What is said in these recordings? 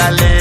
talento.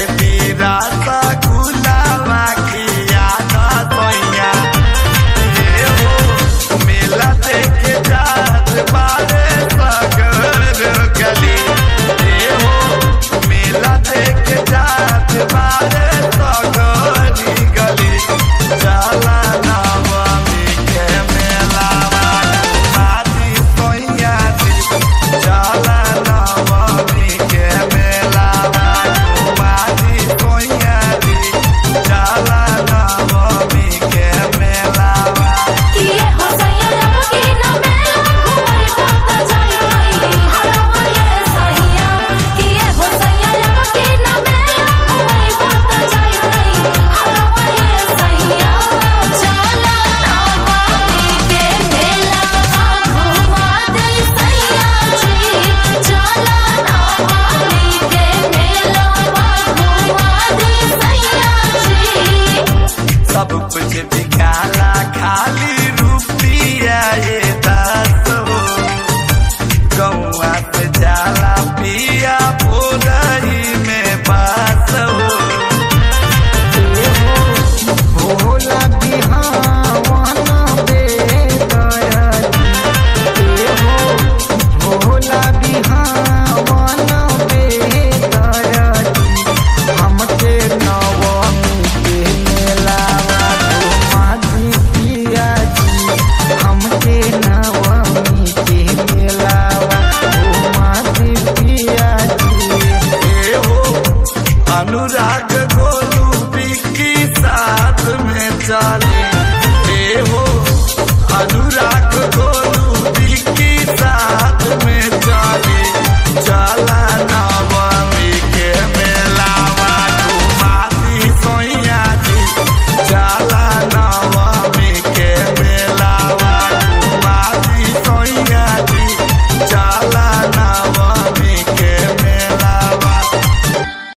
दिखाला खाली रूपिया அனுராக